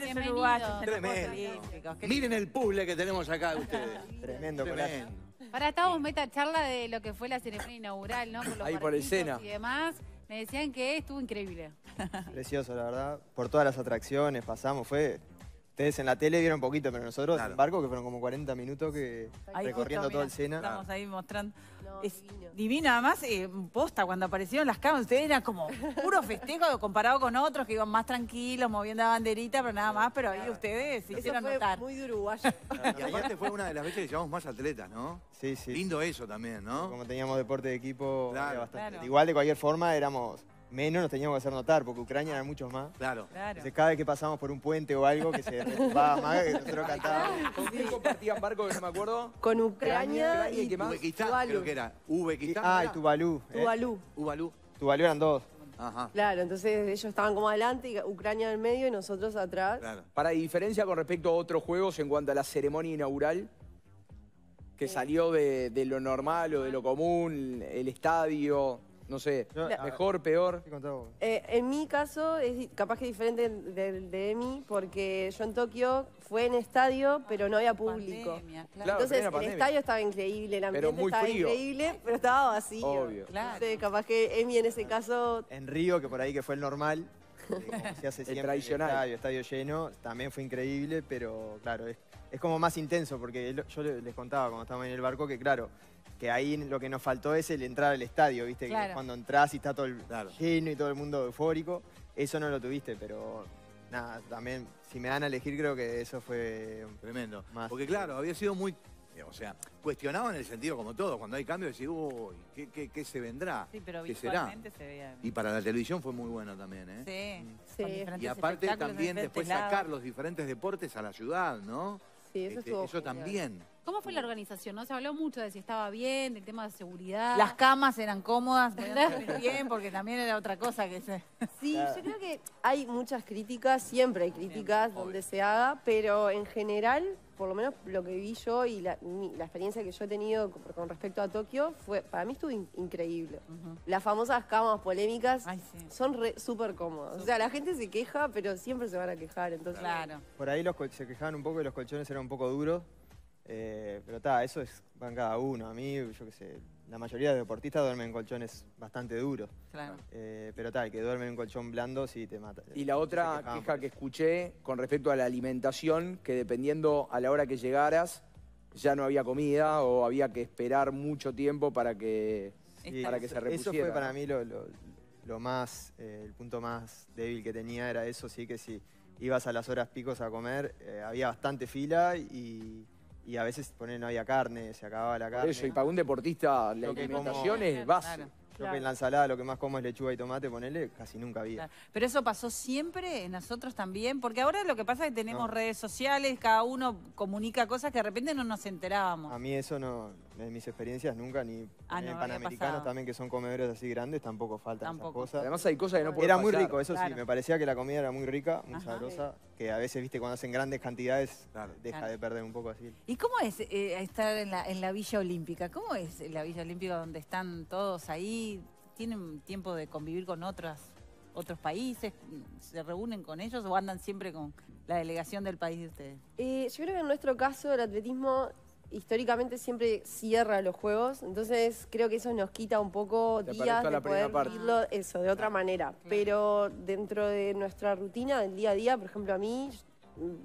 uruguayos Juegos Tremendo. Miren el puzzle que tenemos acá ustedes. Tremendo. Tremendo. Para estábamos en esta charla de lo que fue la ceremonia inaugural, ¿no? Por los Ahí por escena. Y demás. Me decían que estuvo increíble. Precioso, la verdad. Por todas las atracciones pasamos, fue... Ustedes en la tele vieron un poquito, pero nosotros Claro. en barco que fueron como 40 minutos que Ahí recorriendo justo, todo el mira, Sena. Estamos ahí mostrando. No, Es divino. divino, además, eh, posta, cuando aparecieron las cámaras, ustedes eran como puro festejo comparado con otros que iban más tranquilos, moviendo la banderita, pero nada más, pero ahí ustedes se hicieron fue notar. muy de uruguayo. Y aparte fue una de las veces que llevamos más atletas, ¿no? Sí, sí. Lindo eso también, ¿no? Como teníamos deporte de equipo, Claro. había bastante. Claro. Igual de cualquier forma éramos menos, nos teníamos que hacer notar, porque Ucrania eran muchos más. Claro. Claro. Entonces cada vez que pasamos por un puente o algo que se retumbaba más, que nosotros cantábamos. ¿Con quién compartían barco que no me acuerdo? Con Ucrania Ucrania, ¿y y qué más? Uzbekistán, creo que era. Uzbekistán. Ah, y. Tuvalu. ¿eh? Tuvalu. Tuvalu eran dos. Ajá. Claro, entonces ellos estaban como adelante, y Ucrania en el medio y nosotros atrás. Claro. Para diferencia con respecto a otros juegos en cuanto a la ceremonia inaugural, que salió de, de lo normal o de lo común, el estadio, no sé, Yo- mejor, peor. ¿Qué contaba vos? Eh, en mi caso es capaz que diferente del de, Emi, porque yo en Tokio fue en estadio, pero no había público. Pandemia, claro. Claro. Entonces el estadio estaba increíble, el ambiente muy estaba frío. increíble, pero estaba vacío. Obvio. Claro. Entonces capaz que Emi en ese caso En Río, que por ahí que fue el normal, eh, como se hace siempre, tradicional. estadio, estadio lleno, también fue increíble, pero claro, es, es como más intenso, porque yo le- les contaba cuando estábamos en el barco que claro, que ahí lo que nos faltó es el entrar al estadio, ¿viste? Que cuando entras y está todo el Claro. lleno y todo el mundo eufórico, eso no lo tuviste, pero nada, también, si me dan a elegir, creo que eso fue Tremendo. Más. Porque claro, había sido muy, o sea, cuestionado en el sentido como todo. Cuando hay cambio, decís, uy, ¿qué, qué, qué se vendrá? Sí, pero ¿Qué será? se veía. Y para la televisión fue muy bueno también, ¿eh? Sí. Sí. con Y aparte también después lados. sacar los diferentes deportes a la ciudad, ¿no? Sí, eso Este, estuvo eso genial. también. ¿Cómo fue la organización? No se habló mucho de si estaba bien, del tema de seguridad. Las camas eran cómodas, bien, porque también era otra cosa que se... Sí, yo creo que hay muchas críticas, siempre hay críticas donde se haga, pero en general, por lo menos lo que vi yo y la, mi- la experiencia que yo he tenido con, con respecto a Tokio, fue para mí estuvo in- increíble. Las famosas camas polémicas Ay, sí. son re- súper cómodas. O sea, la gente se queja, pero siempre se van a quejar. Entonces, Claro. Por ahí los se quejaban un poco y los colchones eran un poco duros. Eh, pero está, eso es van cada uno. A mí, yo qué sé, la mayoría de deportistas duermen en colchones bastante duros. Claro. Eh, pero tal, que duerme en un colchón blando sí te mata. Y la otra queja que escuché con respecto a la alimentación, que dependiendo a la hora que llegaras, ya no había comida o había que esperar mucho tiempo para que, Sí, para que se repusiera. Eso fue para mí lo, lo- lo más, eh, el punto más débil que tenía era eso, sí, que si ibas a las horas picos a comer, eh, había bastante fila y, y a veces poner no había carne, se acababa la Por carne. eso, y para un deportista la Lo que alimentación como- es base. Claro. Que en la ensalada lo que más como es lechuga y tomate, ponele, casi nunca había. Claro. Pero eso pasó siempre en nosotros también, porque ahora lo que pasa es que tenemos No. redes sociales, cada uno comunica cosas que de repente no nos enterábamos. A mí eso no, en mis experiencias nunca, ni Ah, no, panamericanos también que son comedores así grandes, tampoco faltan Tampoco. esas cosas. Además hay cosas que no pueden Era muy rico, eso Claro. sí, me parecía que la comida era muy rica, muy Ajá. sabrosa, que a veces, viste, cuando hacen grandes cantidades, Claro. deja Claro. de perder un poco así. ¿Y cómo es eh, estar en la, en la Villa Olímpica? ¿Cómo es la Villa Olímpica donde están todos ahí? ¿Tienen tiempo de convivir con otras, otros países? ¿Se reúnen con ellos o andan siempre con la delegación del país de ustedes? Eh, yo creo que en nuestro caso el atletismo históricamente siempre cierra los juegos, entonces creo que eso nos quita un poco Te días de poder parte. vivirlo eso de otra manera. Pero dentro de nuestra rutina del día a día, por ejemplo a mí,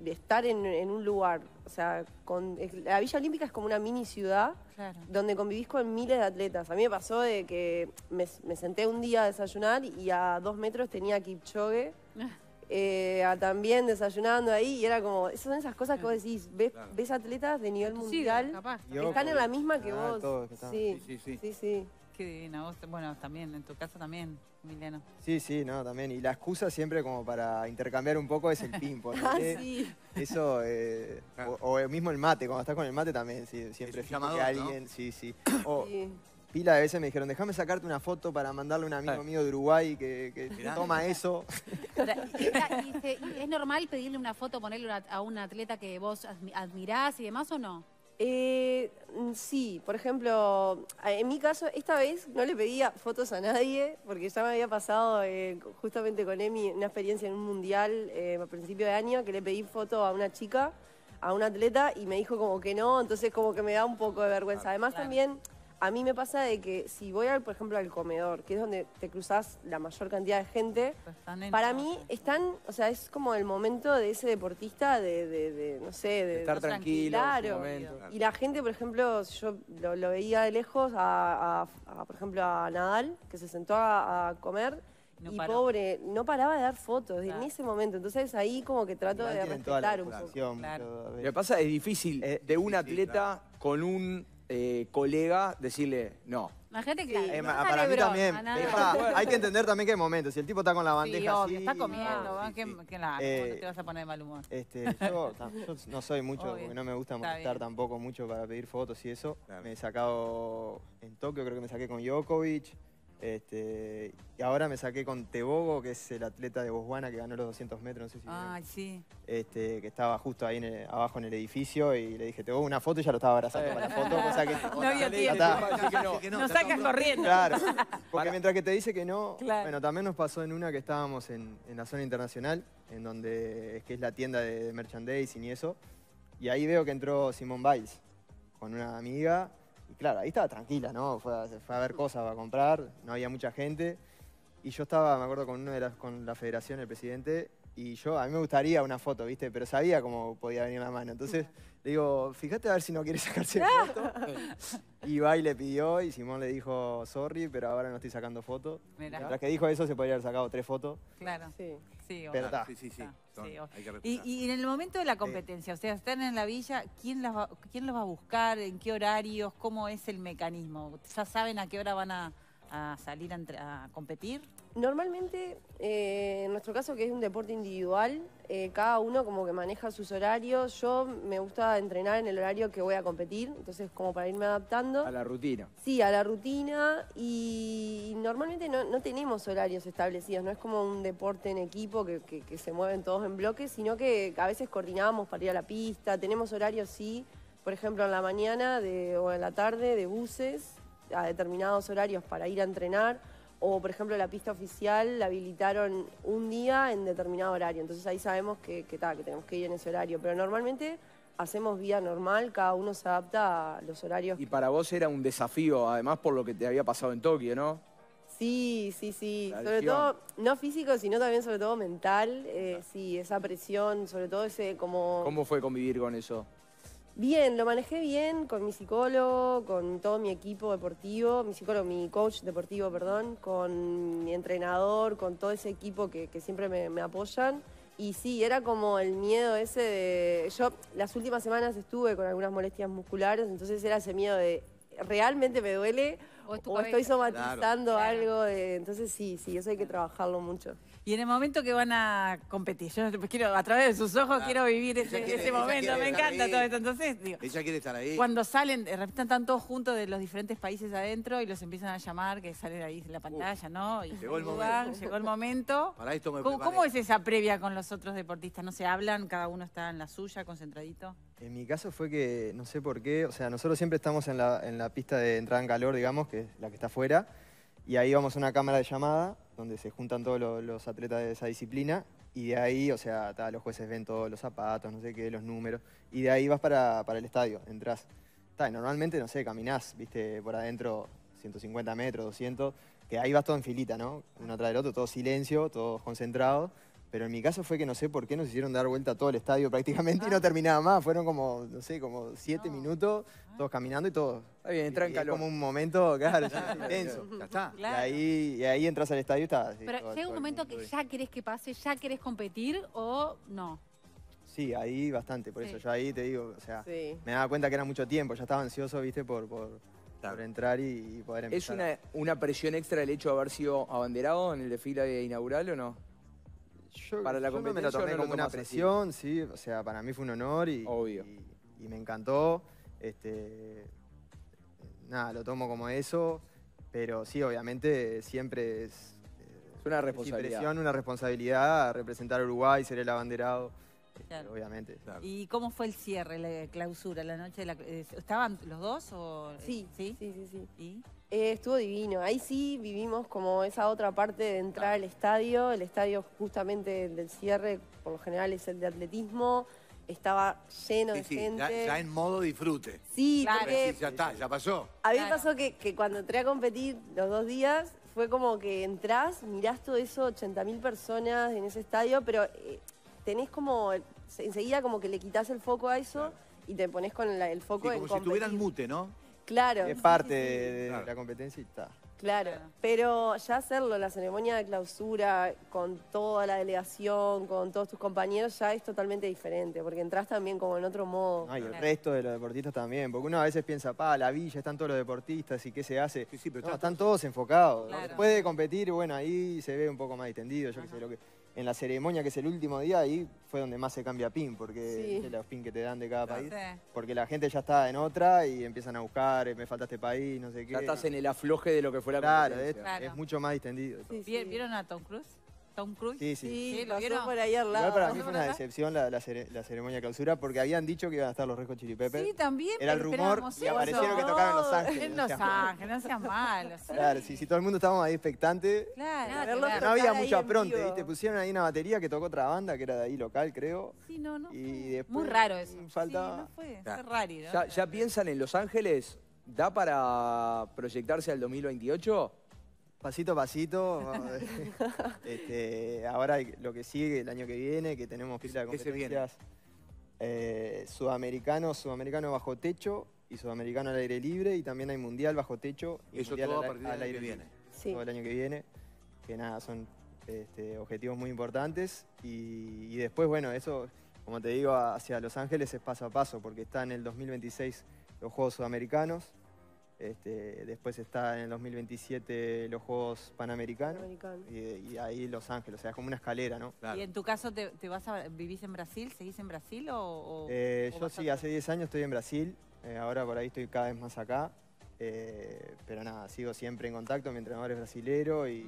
de estar en, en un lugar, o sea, con, la Villa Olímpica es como una mini ciudad Claro. donde convivís con miles de atletas. A mí me pasó de que me, me senté un día a desayunar y a dos metros tenía Kipchoge eh, a también desayunando ahí y era como, esas son esas cosas que vos decís, ves, Claro. ves atletas de nivel Sí, mundial capaz. Que están en la misma que ah, vos. todos que están. Sí, Sí, sí, sí. sí, sí. Qué divina. Vos, bueno, también, en tu caso también, Emiliano. Sí, sí, no, también. Y la excusa siempre como para intercambiar un poco es el ping pong. Ah, sí. Eso, eh, Claro. o, o mismo el mate, cuando estás con el mate también, sí, siempre llamador, que ¿no? alguien, sí, sí. O sí. Pila de veces me dijeron, déjame sacarte una foto para mandarle a un amigo Claro. mío de Uruguay que, que toma eso. ¿Y, se- y es normal pedirle una foto, ponerle una- a un atleta que vos admi- admirás y demás o no? Eh, mm, sí, por ejemplo, a- en mi caso, esta vez no le pedía fotos a nadie, porque ya me había pasado eh, justamente con Emi una experiencia en un mundial eh, a principio de año, que le pedí foto a una chica, a un atleta, y me dijo como que no, entonces como que me da un poco de vergüenza. Además claro. también, a mí me pasa de que si voy, al, por ejemplo, al comedor, que es donde te cruzas la mayor cantidad de gente, Pues están en- para mí están, o sea, es como el momento de ese deportista de, de- de, no sé, de, De estar tranquilo. Claro. y la gente, por ejemplo, yo lo, lo veía de lejos, a, a- a, por ejemplo, a Nadal, que se sentó a, a comer. No y paró. pobre, no paraba de dar fotos Claro. en ese momento. Entonces ahí como que trato de respetar un poco. Claro. Lo que pasa es difícil Eh, de un sí, sí, atleta con un eh, colega decirle no. La gente, claro. Sí. Eh, no para mí también. hay que entender también que hay momentos. Si el tipo está con la bandeja Sí, así, obvio, está comiendo, Ah, ¿va? sí, ¿Qué, sí. qué la- Eh, ¿Cómo no te vas a poner de mal humor? Este, yo, ta- yo no soy mucho, Obvio. porque no me gusta Está molestar bien. tampoco mucho para pedir fotos y eso. Claro. Me he sacado en Tokio, creo que me saqué con Djokovic. Este, y ahora me saqué con Tebogo, que es el atleta de Botswana que ganó los 200 metros, no sé si Ay, sí. este, que estaba justo ahí en el- abajo en el edificio y le dije, Tebogo, una foto y ya lo estaba abrazando para la foto, cosa que... No había tiempo. no. Sacas corriendo. Claro, porque mientras que te dice que no, Claro. bueno, también nos pasó en una que estábamos en, en la zona internacional, en donde es que es la tienda de, de merchandising y eso, y ahí veo que entró Simón Biles con una amiga, claro, ahí estaba tranquila, ¿no? Fue a, fue a ver cosas a comprar, no había mucha gente, y yo estaba, me acuerdo, con uno de las, con la federación, el presidente, y yo, a mí me gustaría una foto, ¿viste? Pero sabía cómo podía venir la mano, entonces le digo, fíjate a ver si no quiere sacarse foto. Y va y le pidió y Simón le dijo, sorry, pero ahora no estoy sacando fotos. Mirá. Mientras que dijo eso, se podría haber sacado tres fotos. Claro. Sí. Sí, Pero obvio. está. Sí, sí, sí. Son- sí, obvio. hay que Y, en el momento de la competencia, o sea, están en la villa, ¿quién, las va, ¿quién los va a buscar? ¿En qué horarios? ¿Cómo es el mecanismo? ¿Ya saben a qué hora van a, a salir a, entre- a competir? Normalmente, eh, en nuestro caso, que es un deporte individual, eh, cada uno como que maneja sus horarios. Yo me gusta entrenar en el horario que voy a competir, entonces como para irme adaptando. A la rutina. Sí, a la rutina y normalmente no, no tenemos horarios establecidos, no es como un deporte en equipo que, que- que se mueven todos en bloques, sino que a veces coordinamos para ir a la pista, tenemos horarios sí, por ejemplo en la mañana de- o en la tarde de buses a determinados horarios para ir a entrenar o por ejemplo la pista oficial la habilitaron un día en determinado horario, entonces ahí sabemos que, que, ta, que tenemos que ir en ese horario, pero normalmente hacemos vida normal, cada uno se adapta a los horarios Y para vos era un desafío, además por lo que te había pasado en Tokio, ¿no? Sí, sí, sí. La Sobre adicción. todo, no físico, sino también sobre todo mental. eh, sí, esa presión, sobre todo ese como... ¿Cómo fue convivir con eso? Bien, lo manejé bien con mi psicólogo, con todo mi equipo deportivo, mi psicólogo, mi coach deportivo, perdón, con mi entrenador, con todo ese equipo que, que siempre me, me apoyan. Y sí, era como el miedo ese de... Yo las últimas semanas estuve con algunas molestias musculares, entonces era ese miedo de, ¿realmente me duele? O es tu O estoy somatizando Claro. algo, de- entonces sí, sí, eso hay que trabajarlo mucho. Y en el momento que van a competir, yo quiero, a través de sus ojos, Claro. quiero vivir ese, quiere- ese ella momento, me encanta ahí. todo esto. Entonces, digo, Ella quiere estar ahí. cuando salen, de repente están todos juntos de los diferentes países adentro y los empiezan a llamar, que salen ahí en la pantalla, ¿no? Y llegó el momento. Llegó el momento. Para esto me ¿Cómo, cómo es esa previa con los otros deportistas? ¿No se hablan? ¿Cada uno está en la suya, concentradito? En mi caso fue que, no sé por qué, o sea, nosotros siempre estamos en la, en la pista de entrada en calor, digamos, que es la que está afuera, y ahí vamos a una cámara de llamada, donde se juntan todos los, atletas de esa disciplina, y de ahí, o sea, los jueces ven todos los zapatos, no sé qué, los números, y de ahí vas para, para el estadio, entras. Normalmente, no sé, caminás, viste, por adentro 150 metros, 200, que ahí vas todo en filita, ¿no? Uno tras el otro, todo silencio, todos concentrados. Pero en mi caso fue que no sé por qué nos hicieron dar vuelta a todo el estadio prácticamente y no terminaba más. Fueron como, no sé, como siete No. minutos, todos caminando y todos. Está bien, entra en y es calor. como un momento, claro, ya, intenso. Ya está. Claro. Y, ahí, y ahí entras al estadio y está. sí, Pero todo- llega todo un momento que ya querés que pase, ya querés competir o no. Sí, ahí bastante. Por Sí. eso yo ahí te digo, o sea, Sí. me daba cuenta que era mucho tiempo. Ya estaba ansioso, viste, por, por, Claro. por entrar y, y poder ¿Es empezar. una, una presión extra el hecho de haber sido abanderado en el desfile inaugural o no? Yo, Para la yo no me lo tomé no lo como una así? presión, sí, o sea, para mí fue un honor y, Obvio. y, y me encantó. Este, nada, lo tomo como eso, pero sí, obviamente siempre es, eh, Es una responsabilidad. presión, una responsabilidad representar a Uruguay, ser el abanderado. Claro. obviamente. Claro. ¿Y cómo fue el cierre, la clausura, la noche de la... eh, ¿Estaban los dos o...? Sí, ¿Sí? sí, sí, sí. ¿Y? Eh, estuvo divino. Ahí sí vivimos como esa otra parte de entrar al estadio. El estadio justamente del cierre, por lo general es el de atletismo. Estaba lleno Sí, de sí, gente. ya, ya en modo disfrute. Sí, Claro. porque Sí, ya está, ya pasó. a mí Claro. pasó que, que cuando entré a competir los dos días, fue como que entrás, mirás todo eso, 80.000 personas en ese estadio, pero eh, tenés como, enseguida como que le quitas el foco a eso Claro. y te pones con la- el Sí, foco en como si tuvieran competir. mute, ¿no? Claro. Es parte sí, sí. de, de Claro. la competencia y está. Claro, pero ya hacerlo, la ceremonia de clausura, con toda la delegación, con todos tus compañeros, ya es totalmente diferente, porque entras también como en otro modo. No, y el Claro. resto de los deportistas también, porque uno a veces piensa, pa, la villa, están todos los deportistas y qué se hace. Sí, sí, pero No, está- están todos enfocados. Claro. Después de competir, bueno, ahí se ve un poco más distendido, yo qué sé, lo que... En la ceremonia, que es el último día, ahí fue donde más se cambia pin, porque Sí. ¿viste los pin que te dan de cada país. Sí. Porque la gente ya está en otra y empiezan a buscar, eh, me falta este país, no sé qué. Ya estás en el afloje de lo que fue la Claro, es. Claro. es mucho más distendido. Sí, ¿Vi- sí. ¿Vieron a Tom Cruise? ¿Tom Cruise? Sí, sí. Sí, Sí, ¿lo vieron? por ahí al lado. Igual para mí ¿Pasó fue una acá? decepción la, la cere- la ceremonia de clausura porque habían dicho que iban a estar los Red Hot Chili Peppers. Sí, también. Era el rumor y eso. aparecieron que tocaban en Los Ángeles. En Los sea, Ángeles, no seas malo. Sí. Claro, sí, sí, todo el mundo estábamos ahí expectantes. Claro. No había mucho apronte. ¿viste? Pusieron ahí una batería que tocó otra banda, que era de ahí local, creo. Sí, no, no. Y fue. después Muy raro eso. mm, Sí, Faltaba... no fue. ¿Ya, ya piensan en Los Ángeles? ¿Da para proyectarse al 2028? Pasito a pasito. este, ahora lo que sigue el año que viene, que tenemos ¿Qué- pila de qué se viene? competencias eh, sudamericano, sudamericano bajo techo y sudamericano al aire libre y también hay mundial bajo techo y Eso mundial todo a al- partir del al aire que libre. viene. Sí. todo el año que viene, que nada, son este, objetivos muy importantes y, y después, bueno, eso, como te digo, hacia Los Ángeles es paso a paso, porque está en el 2026 los Juegos Sudamericanos, este, después está en el 2027 los Juegos Panamericanos Americano. y, y ahí Los Ángeles, o sea, es como una escalera, ¿no? Claro. ¿Y en tu caso te, te vas a vivís en Brasil? ¿Seguís en Brasil o...? o- Eh, o yo a sí, hace 10 años estoy en Brasil, eh, ahora por ahí estoy cada vez más acá, eh, pero nada, sigo siempre en contacto, mi entrenador es brasilero y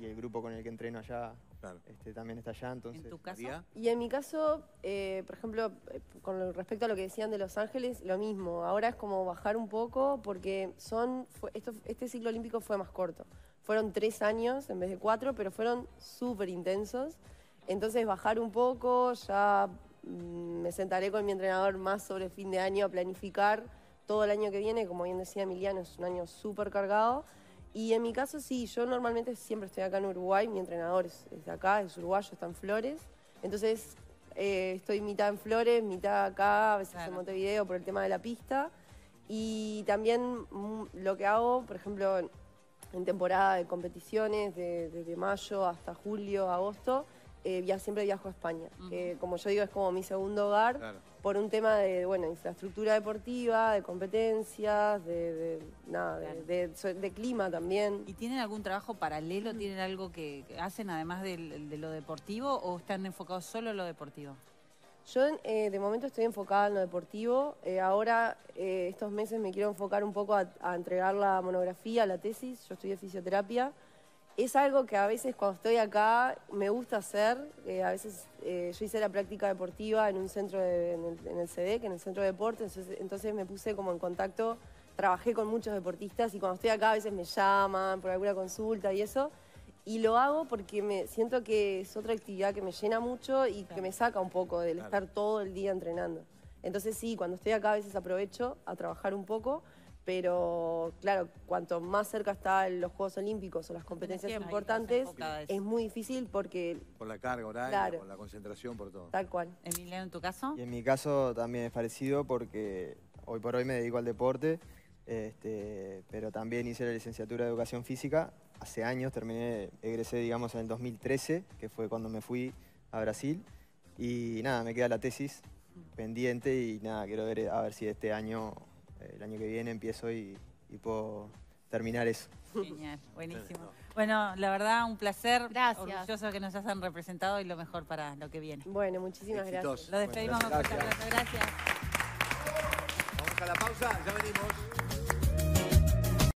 el grupo con el que entreno allá Claro. este, también está allá, entonces... ¿En tu caso? María, Y en mi caso, eh, por ejemplo, eh, con respecto a lo que decían de Los Ángeles, lo mismo. Ahora es como bajar un poco porque son, fue- esto, este ciclo olímpico fue más corto. Fueron tres años en vez de cuatro, pero fueron súper intensos. Entonces bajar un poco, ya mm, me sentaré con mi entrenador más sobre fin de año a planificar todo el año que viene. Como bien decía Emiliano, es un año súper cargado. Y en mi caso sí, yo normalmente siempre estoy acá en Uruguay, mi entrenador es, es de acá, es uruguayo, está en Flores. Entonces eh, estoy mitad en Flores, mitad acá, a veces Claro. en Montevideo por el tema de la pista. Y también mm, lo que hago, por ejemplo, en, en temporada de competiciones, de- desde mayo hasta julio, agosto, eh, via- siempre viajo a España. Que, como yo digo, es como mi segundo hogar claro. por un tema de bueno infraestructura deportiva, de competencias, de, de- nada, de- Claro. de, so- de clima también. ¿Y tienen algún trabajo paralelo? ¿Tienen algo que hacen además de lo deportivo o están enfocados solo en lo deportivo? Yo eh, de momento estoy enfocada en lo deportivo. Eh, ahora, eh, estos meses me quiero enfocar un poco a, a entregar la monografía, la tesis. Yo estudié fisioterapia. Es algo que a veces cuando estoy acá me gusta hacer. Eh, a veces eh, yo hice la práctica deportiva en un centro, de- en, el, en el CDEC, en el centro de deportes. Entonces, entonces me puse como en contacto, trabajé con muchos deportistas y cuando estoy acá a veces me llaman por alguna consulta y eso. Y lo hago porque me siento que es otra actividad que me llena mucho y que me saca un poco del Claro. estar todo el día entrenando. Entonces sí, cuando estoy acá a veces aprovecho a trabajar un poco, pero claro, cuanto más cerca están los Juegos Olímpicos o las competencias importantes, es muy difícil porque Por la carga horaria, Claro. por la concentración, por todo. tal cual. Emiliano, ¿en tu caso? Y en mi caso también es parecido porque hoy por hoy me dedico al deporte, este, pero también hice la licenciatura de Educación Física. Hace años terminé, egresé digamos en el 2013, que fue cuando me fui a Brasil. Y nada, me queda la tesis pendiente y nada, quiero ver a ver si este año, el año que viene empiezo y, y puedo terminar eso. Genial, buenísimo. Bueno, la verdad, un placer. Gracias. Orgulloso que nos hayan representado y lo mejor para lo que viene. Bueno, muchísimas Éxitos. gracias. Lo despedimos Bueno, con gracias. aplauso. Gracias. Vamos a la pausa, ya venimos.